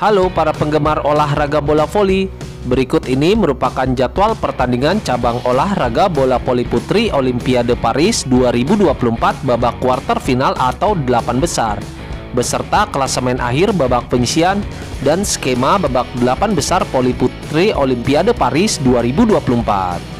Halo para penggemar olahraga bola voli. Berikut ini merupakan jadwal pertandingan cabang olahraga bola voli putri Olimpiade Paris 2024 babak kuarter final atau 8 besar beserta klasemen akhir babak penyisian dan skema babak 8 besar voli putri Olimpiade Paris 2024.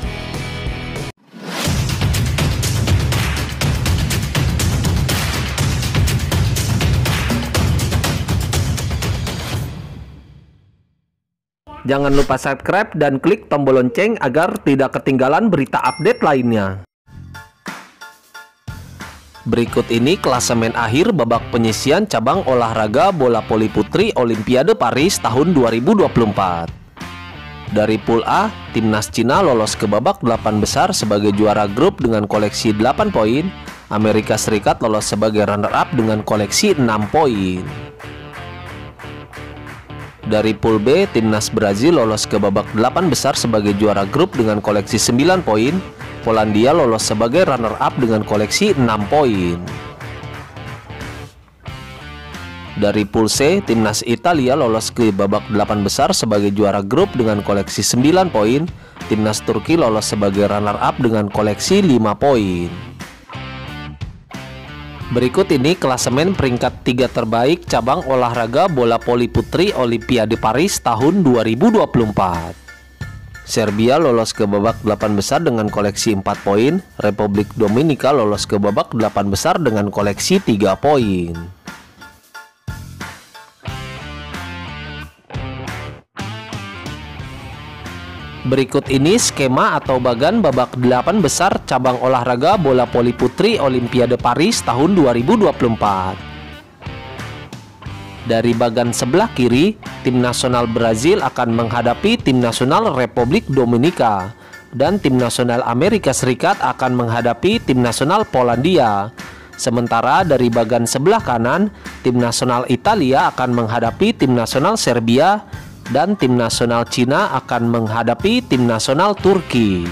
Jangan lupa subscribe dan klik tombol lonceng agar tidak ketinggalan berita update lainnya. Berikut ini klasemen akhir babak penyisian cabang olahraga bola voli putri Olimpiade Paris tahun 2024. Dari pool A, timnas Cina lolos ke babak 8 besar sebagai juara grup dengan koleksi 8 poin. Amerika Serikat lolos sebagai runner-up dengan koleksi 6 poin. Dari pool B, timnas Brazil lolos ke babak 8 besar sebagai juara grup dengan koleksi 9 poin. Polandia lolos sebagai runner-up dengan koleksi 6 poin. Dari pool C, timnas Italia lolos ke babak 8 besar sebagai juara grup dengan koleksi 9 poin. Timnas Turki lolos sebagai runner-up dengan koleksi 5 poin. Berikut ini klasemen peringkat tiga terbaik cabang olahraga bola voli putri Olimpiade Paris tahun 2024. Serbia lolos ke babak 8 besar dengan koleksi 4 poin, Republik Dominika lolos ke babak 8 besar dengan koleksi 3 poin. Berikut ini skema atau bagan babak 8 besar cabang olahraga bola voli putri Olimpiade Paris tahun 2024. Dari bagan sebelah kiri, tim nasional Brazil akan menghadapi tim nasional Republik Dominika dan tim nasional Amerika Serikat akan menghadapi tim nasional Polandia. Sementara dari bagan sebelah kanan, tim nasional Italia akan menghadapi tim nasional Serbia dan tim nasional Cina akan menghadapi tim nasional Turki.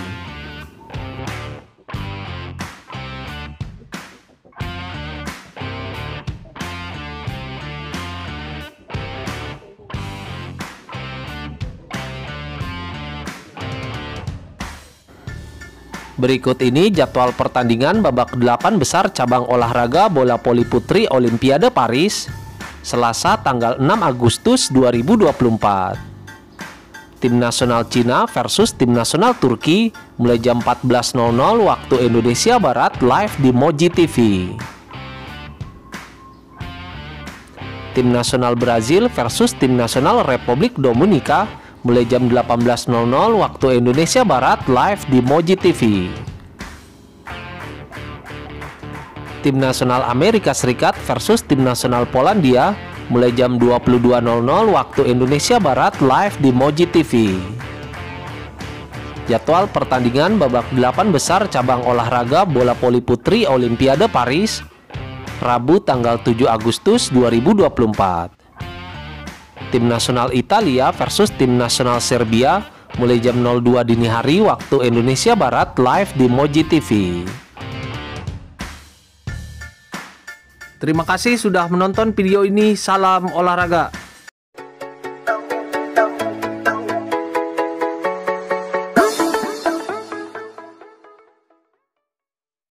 Berikut ini jadwal pertandingan babak 8 besar cabang olahraga bola voli putri Olimpiade Paris Selasa tanggal 6 Agustus 2024. Tim nasional Cina versus tim nasional Turki mulai jam 14.00 waktu Indonesia Barat live di Moji TV. Tim nasional Brazil versus tim nasional Republik Dominika mulai jam 18.00 waktu Indonesia Barat live di Moji TV. Tim nasional Amerika Serikat versus tim nasional Polandia mulai jam 22.00 waktu Indonesia Barat live di Moji TV. Jadwal pertandingan babak 8 besar cabang olahraga bola voli putri Olimpiade Paris Rabu tanggal 7 Agustus 2024. Tim nasional Italia versus tim nasional Serbia mulai jam 02 dini hari waktu Indonesia Barat live di Moji TV. Terima kasih sudah menonton video ini. Salam olahraga.